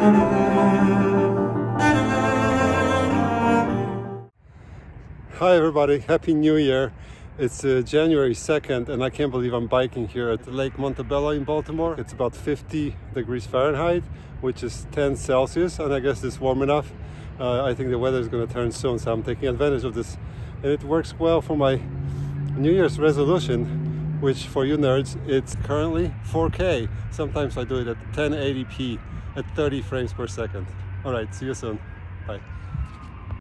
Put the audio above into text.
Hi everybody, Happy New Year. It's uh, January 2nd and I can't believe I'm biking here at Lake Montebello in Baltimore. It's about 50 degrees Fahrenheit, which is 10 Celsius and I guess it's warm enough. Uh, I think the weather is going to turn soon so I'm taking advantage of this and it works well for my New Year's resolution which for you nerds it's currently 4K. Sometimes I do it at 1080p at 30 frames per second. Alright, see you soon. Bye.